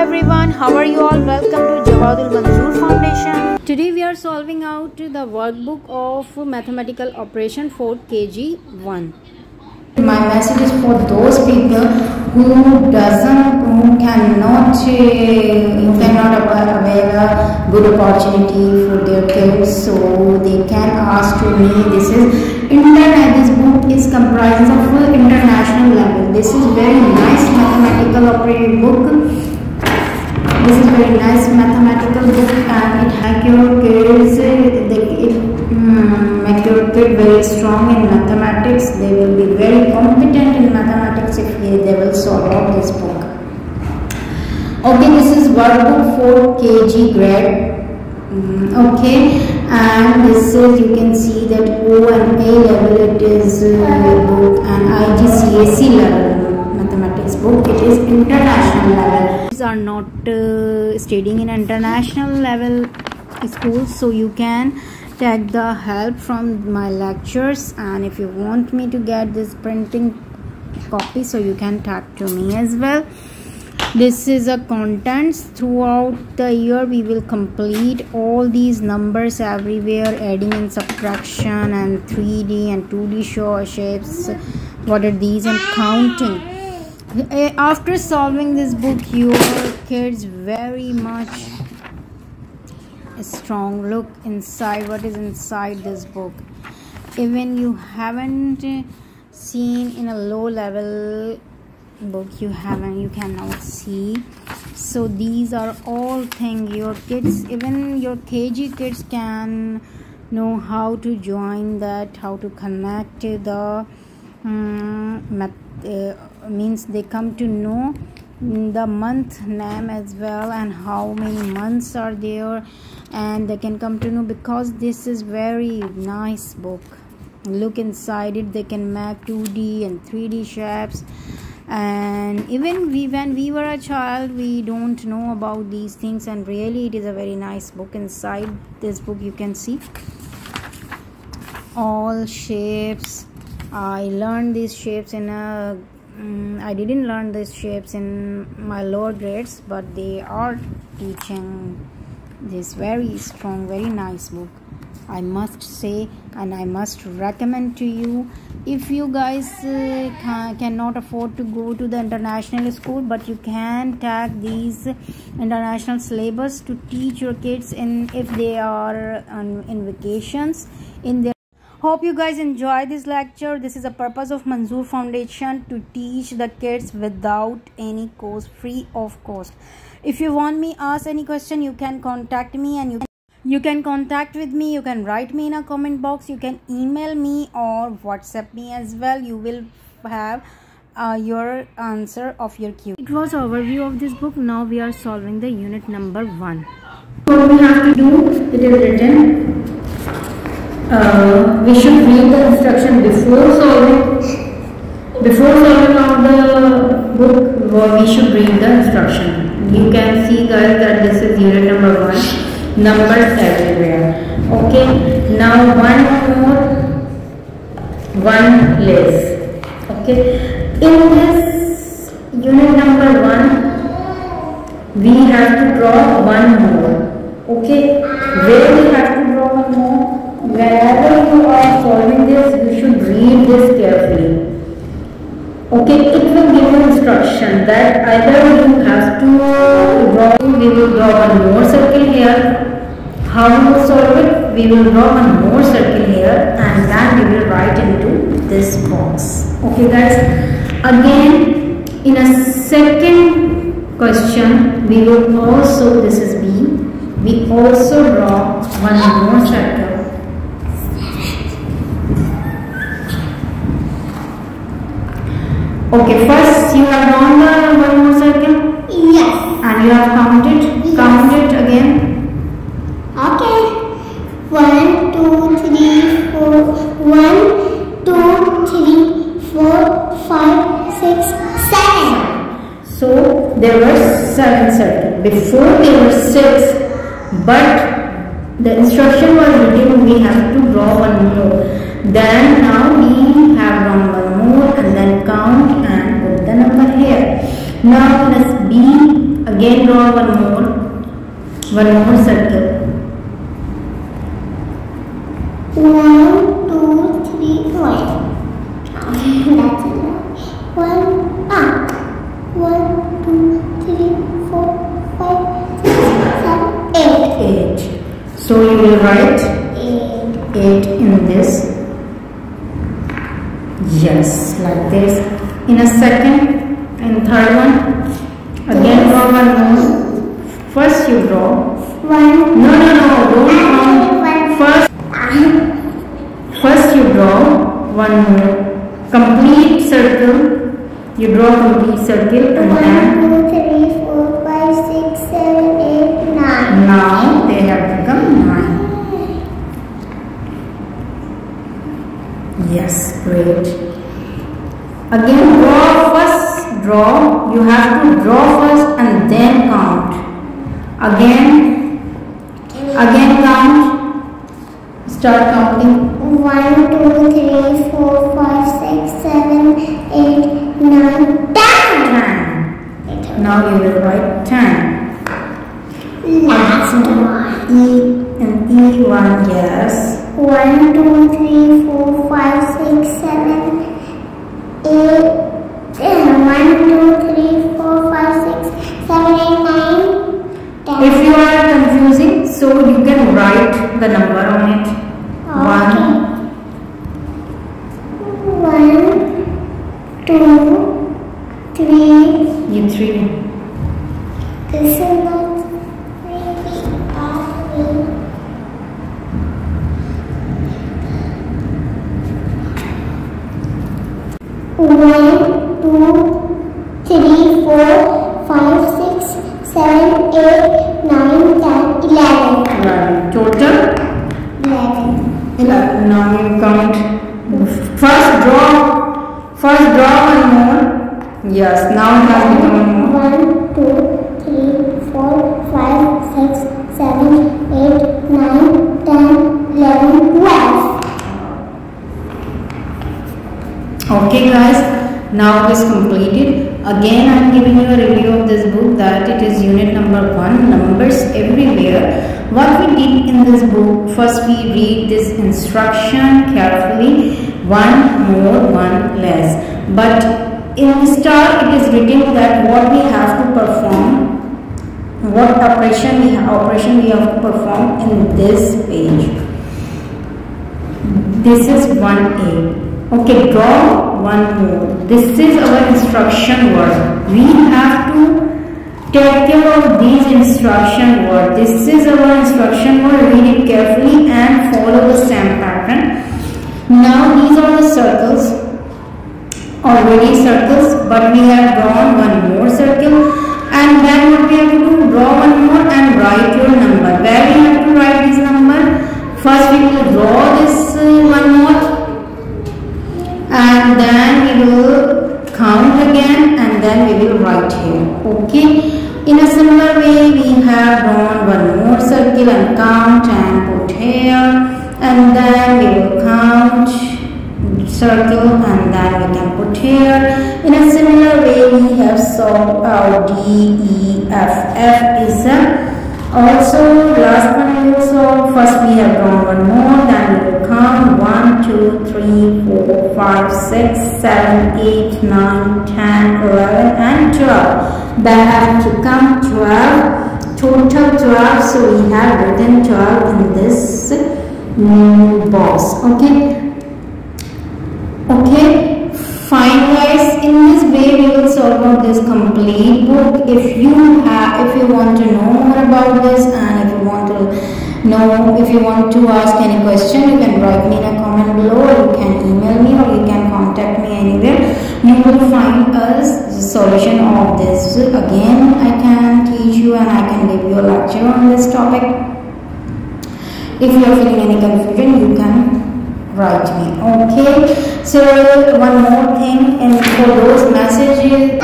everyone, how are you all? Welcome to Jawadul Manzoor Foundation. Today we are solving out the workbook of mathematical operation for KG 1. My message is for those people who doesn't, who cannot, uh, who cannot avail a good opportunity for their kids, so they can ask to me. This is internet. This book is comprised of international level. This is very nice mathematical operated book this is very nice mathematical book and it make your kids um, make your kid very strong in mathematics. They will be very competent in mathematics if they will solve out this book. Okay this is workbook for kg grade. Um, okay and this is you can see that o and a level it is uh, book and are not uh, studying in international level schools so you can take the help from my lectures. And if you want me to get this printing copy so you can talk to me as well. This is a contents. Throughout the year we will complete all these numbers everywhere adding and subtraction and 3d and 2d show shapes what are these and counting after solving this book your kids very much strong look inside what is inside this book. Even you haven't seen in a low level book you haven't you cannot see. So these are all things your kids even your kg kids can know how to join that how to connect the um, uh, means they come to know the month name as well and how many months are there and they can come to know because this is very nice book. Look inside it they can make 2d and 3d shapes. And even we when we were a child we don't know about these things and really it is a very nice book. Inside this book you can see all shapes. I learned these shapes in a um, I didn't learn these shapes in my lower grades but they are teaching this very strong very nice book. I must say and I must recommend to you if you guys uh, can, cannot afford to go to the international school but you can tag these international syllabus to teach your kids in if they are on, in vacations in their hope you guys enjoy this lecture this is a purpose of manzoor foundation to teach the kids without any cost free of cost if you want me ask any question you can contact me and you can you can contact with me you can write me in a comment box you can email me or whatsapp me as well you will have uh, your answer of your Q. It was overview of this book. Now we are solving the unit number one. What we have to do, it is written uh, we should read the instruction before solving before solving out the book we should read the instruction. You can see guys that this is unit number one numbers everywhere okay now one more one less okay in this unit number one we have to draw one more We will draw one more circle here and then we will write into this box. Okay guys, again in a second question, we will also, this is B, we also draw one more circle Okay, first you have drawn the one more circle? Yes. And you have counted? Yes. Count it again. There were seven circles. Before there were six, but the instruction was written we have to draw one more. Then now we have drawn one more and then count and put the number here. Now let's B Again draw one more, one more circle. One, So you will write Eight. 8 in this. Yes, like this. In a second, in third one, again draw one more. First you draw. One. No, no, no, don't count. First, first you draw one more complete circle. You draw complete circle and then Yes, great. Again, draw first, draw. You have to draw first and then count. Again, again count. Start counting. One, two, three, four, five, six, seven, eight, nine, ten. 10. Now you will write 10. Last one. E and E1, yes. One, two, three, four, five, six, seven, eight. eh, One, two, three, four, five, six, seven, eight, nine, ten. If you are confusing, so you can write the number on it. One, One, two, three. you three. This is not really ugly. One, two, three, four, five, six, seven, eight, nine, ten, eleven. Right. Total Eleven. 11. Now you count. First draw. First draw one more. Yes, now it has become one two, three, four, five, six, seven, eight, nine, ten, eleven, twelve. Okay guys, now it is completed. Again I am giving you a review of this book that it is unit number 1, numbers everywhere. What we did in this book, first we read this instruction carefully, one more, one less. But in the start it is written that what we have to perform, what operation we, operation we have to perform in this page. This is 1A. Okay, draw one more. This is our instruction word. We have to take care of these instruction word. This is our instruction word. Read it carefully and follow the same pattern. Now these are the circles. Already circles, but we have drawn one more circle. And then what we have to do? Draw one more and write your number. Where we have to write this number? First we will draw this uh, one more and then we will count again and here okay? In a similar way we have drawn one more circle and count and put here. And then we will count circle and then we can put here. In a similar way we have solved our D E F F is a also, last one will. First we have drawn one more, then we will count 1, 2, 3, 4, 5, 6, 7, 8, 9, 10, 11 and 12. Then have to come 12, total 12. So we have written 12 in this mm, box. Okay. Okay. Guys, in this way we will solve out this complete book. If you have, if you want to know more about this and if you want to know, if you want to ask any question, you can write me in a comment below or you can email me or you can contact me anywhere. You will find us the solution of this. Again, I can teach you and I can give you a lecture on this topic. If you are feeling any confusion, you can Right, me. Okay? So one more thing and for those messages